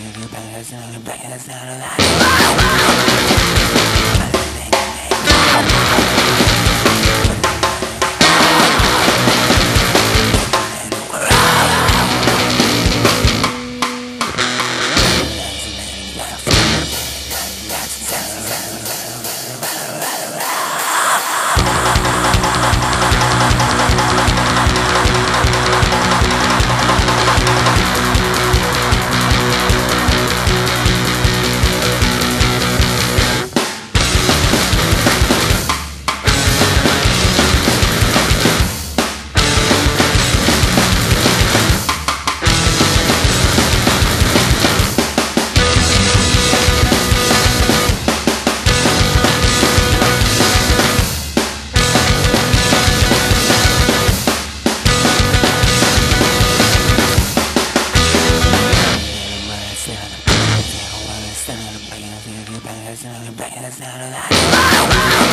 you, but it's not, but it's not alive. Wow, wow.